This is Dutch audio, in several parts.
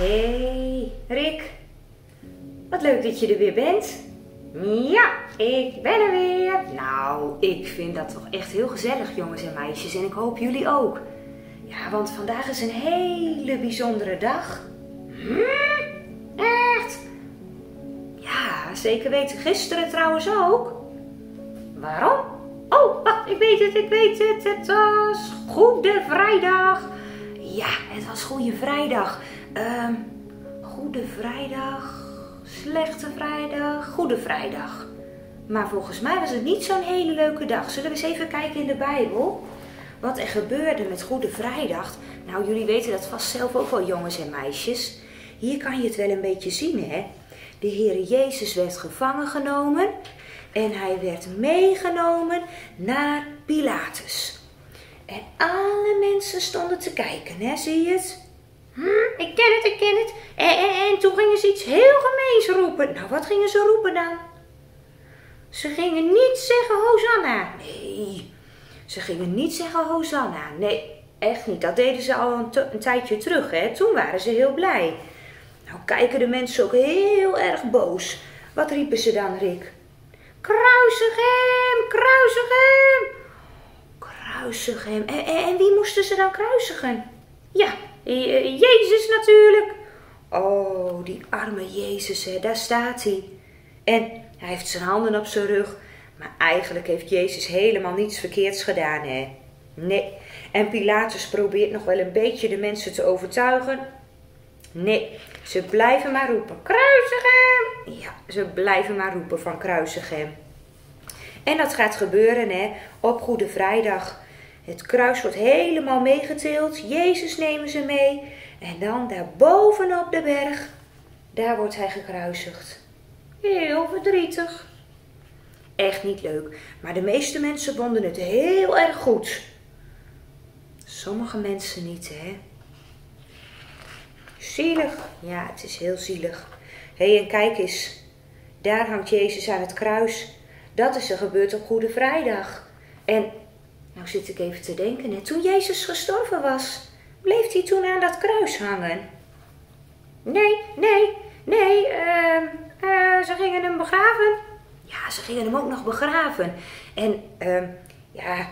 Hey, Rick. Wat leuk dat je er weer bent. Ja, ik ben er weer. Nou, ik vind dat toch echt heel gezellig, jongens en meisjes. En ik hoop jullie ook. Ja, want vandaag is een hele bijzondere dag. Hm? Echt? Ja, zeker weten. Gisteren trouwens ook. Waarom? Oh, ik weet het, ik weet het. Het was Goede Vrijdag. Ja, het was Goede Vrijdag. Ehm, Goede Vrijdag, Slechte Vrijdag, Goede Vrijdag. Maar volgens mij was het niet zo'n hele leuke dag. Zullen we eens even kijken in de Bijbel? Wat er gebeurde met Goede Vrijdag. Nou, jullie weten dat vast zelf ook wel, jongens en meisjes. Hier kan je het wel een beetje zien, hè? De Heere Jezus werd gevangen genomen en hij werd meegenomen naar Pilatus. En alle mensen stonden te kijken, hè? Zie je het? Hm, ik ken het, ik ken het. En, en, en toen gingen ze iets heel gemeens roepen. Nou, wat gingen ze roepen dan? Ze gingen niet zeggen Hosanna. Nee, ze gingen niet zeggen Hosanna. Nee, echt niet. Dat deden ze al een, tijdje terug, hè. Toen waren ze heel blij. Nou kijken de mensen ook heel erg boos. Wat riepen ze dan, Rick? Kruisig hem, kruisig hem. Kruisig hem. En wie moesten ze dan kruisigen? Ja, Jezus natuurlijk. Oh, die arme Jezus, hè, daar staat hij. En hij heeft zijn handen op zijn rug. Maar eigenlijk heeft Jezus helemaal niets verkeerds gedaan, hè? Nee. En Pilatus probeert nog wel een beetje de mensen te overtuigen. Nee, ze blijven maar roepen: kruisig hem! Ja, ze blijven maar roepen van kruisig hem. En dat gaat gebeuren, hè, op Goede Vrijdag. Het kruis wordt helemaal meegetild. Jezus nemen ze mee. En dan daar bovenop de berg, daar wordt hij gekruisigd. Heel verdrietig. Echt niet leuk, maar de meeste mensen vonden het heel erg goed. Sommige mensen niet, hè? Zielig. Ja, het is heel zielig. Hé, hey, en kijk eens. Daar hangt Jezus aan het kruis. Dat is er gebeurd op Goede Vrijdag. En nou zit ik even te denken, hè, toen Jezus gestorven was, bleef hij toen aan dat kruis hangen? Nee, nee, nee, uh, uh, ze gingen hem begraven. Ja, ze gingen hem ook nog begraven. En uh, ja,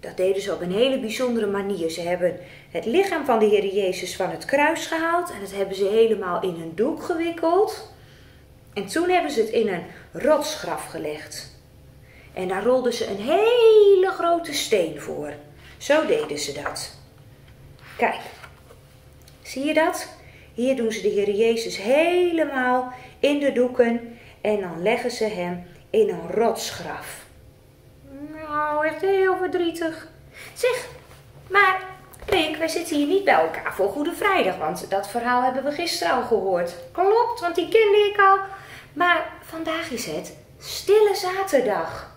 dat deden ze op een hele bijzondere manier. Ze hebben het lichaam van de Heer Jezus van het kruis gehaald en dat hebben ze helemaal in een doek gewikkeld. En toen hebben ze het in een rotsgraf gelegd. En daar rolden ze een hele grote steen voor. Zo deden ze dat. Kijk, zie je dat? Hier doen ze de Heer Jezus helemaal in de doeken en dan leggen ze hem in een rotsgraf. Nou, echt heel verdrietig. Zeg, maar Rick, wij zitten hier niet bij elkaar voor Goede Vrijdag, want dat verhaal hebben we gisteren al gehoord. Klopt, want die kende ik al. Maar vandaag is het Stille Zaterdag.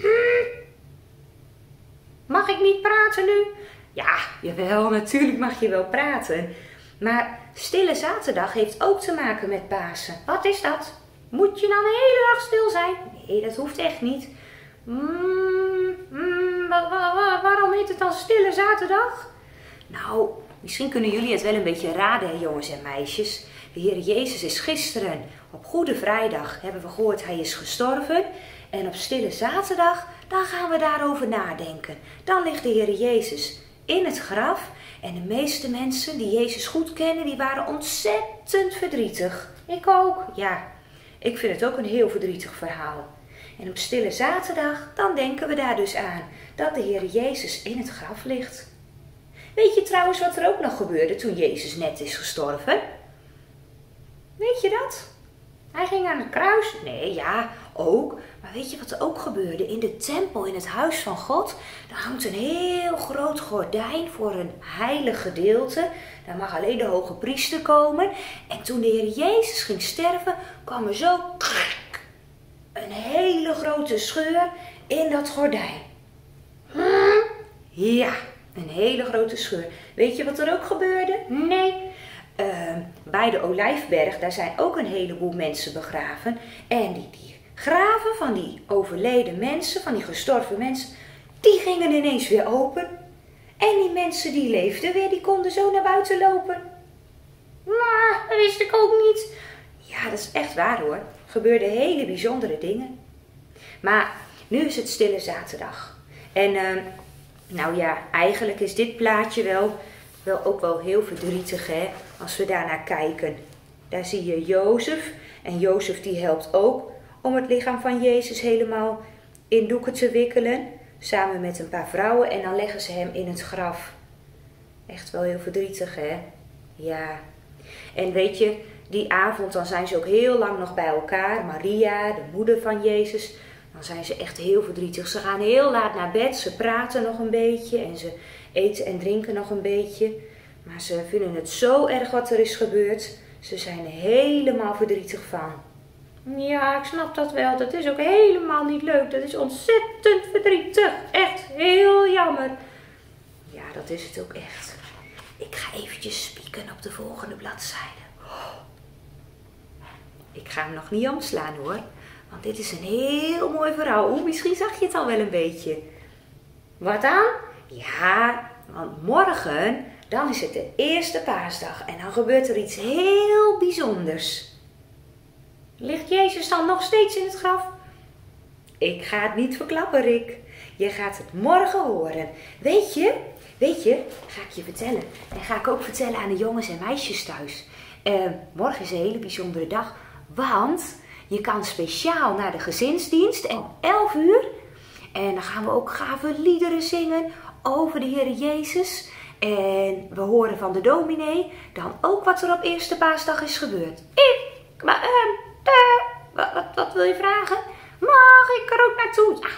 Hm. Mag ik niet praten nu? Ja, jawel, natuurlijk mag je wel praten. Maar Stille Zaterdag heeft ook te maken met Pasen. Wat is dat? Moet je dan de hele dag stil zijn? Nee, dat hoeft echt niet. Mm, mm, waarom heet het dan Stille Zaterdag? Nou, misschien kunnen jullie het wel een beetje raden, jongens en meisjes. De Heer Jezus is gisteren op Goede Vrijdag, hebben we gehoord, hij is gestorven. En op Stille Zaterdag, dan gaan we daarover nadenken. Dan ligt de Heer Jezus in het graf. En de meeste mensen die Jezus goed kennen, die waren ontzettend verdrietig. Ik ook, ja. Ik vind het ook een heel verdrietig verhaal. En op Stille Zaterdag, dan denken we daar dus aan dat de Heer Jezus in het graf ligt. Weet je trouwens wat er ook nog gebeurde toen Jezus net is gestorven? Weet je dat? Hij ging aan het kruis. Nee, ja, ook. Weet je wat er ook gebeurde? In de tempel, in het huis van God, daar hangt een heel groot gordijn voor een heilig gedeelte. Daar mag alleen de hoge priester komen. En toen de Heer Jezus ging sterven, kwam er zo een hele grote scheur in dat gordijn. Ja, een hele grote scheur. Weet je wat er ook gebeurde? Nee. Uh, bij de Olijfberg, daar zijn ook een heleboel mensen begraven. En die, die graven van die overleden mensen, van die gestorven mensen, die gingen ineens weer open. En die mensen die leefden weer, die konden zo naar buiten lopen. Ah, dat wist ik ook niet. Ja, dat is echt waar hoor. Gebeurden hele bijzondere dingen. Maar nu is het stille zaterdag. En uh, nou ja, eigenlijk is dit plaatje wel, wel ook wel heel verdrietig hè. Als we daarnaar kijken. Daar zie je Jozef. En Jozef die helpt ook om het lichaam van Jezus helemaal in doeken te wikkelen. Samen met een paar vrouwen. En dan leggen ze hem in het graf. Echt wel heel verdrietig hè. Ja. En weet je, die avond dan zijn ze ook heel lang nog bij elkaar. Maria, de moeder van Jezus. Dan zijn ze echt heel verdrietig. Ze gaan heel laat naar bed. Ze praten nog een beetje. En ze eten en drinken nog een beetje. Maar ze vinden het zo erg wat er is gebeurd. Ze zijn er helemaal verdrietig van. Ja, ik snap dat wel. Dat is ook helemaal niet leuk. Dat is ontzettend verdrietig. Echt heel jammer. Ja, dat is het ook echt. Ik ga eventjes spieken op de volgende bladzijde. Ik ga hem nog niet omslaan hoor. Want dit is een heel mooi verhaal. Oeh, misschien zag je het al wel een beetje. Wat dan? Ja, want morgen, dan is het de eerste paasdag. En dan gebeurt er iets heel bijzonders. Ligt Jezus dan nog steeds in het graf? Ik ga het niet verklappen, Rick. Je gaat het morgen horen. Weet je, weet je, ga ik je vertellen. En ga ik ook vertellen aan de jongens en meisjes thuis. Uh, morgen is een hele bijzondere dag. Want je kan speciaal naar de gezinsdienst en om 11 uur. En dan gaan we ook gave liederen zingen over de Heer Jezus. En we horen van de dominee dan ook wat er op eerste paasdag is gebeurd. Ik, maar, uh, wat, wat, wat wil je vragen? Mag ik er ook naartoe? Ja,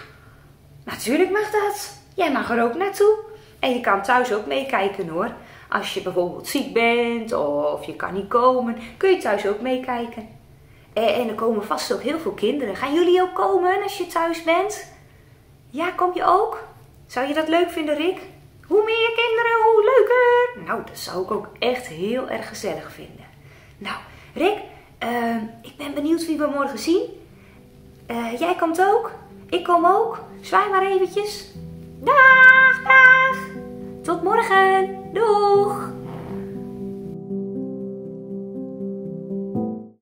natuurlijk mag dat. Jij mag er ook naartoe. En je kan thuis ook meekijken hoor. Als je bijvoorbeeld ziek bent of je kan niet komen, kun je thuis ook meekijken. En er komen vast ook heel veel kinderen. Gaan jullie ook komen als je thuis bent? Ja, kom je ook? Zou je dat leuk vinden, Rick? Hoe meer kinderen, hoe leuker. Nou, dat zou ik ook echt heel erg gezellig vinden. Nou, Rick, uh, ik ben benieuwd wie we morgen zien. Uh, jij komt ook? Ik kom ook. Zwaai maar eventjes. Dag, dag. Tot morgen. Doeg.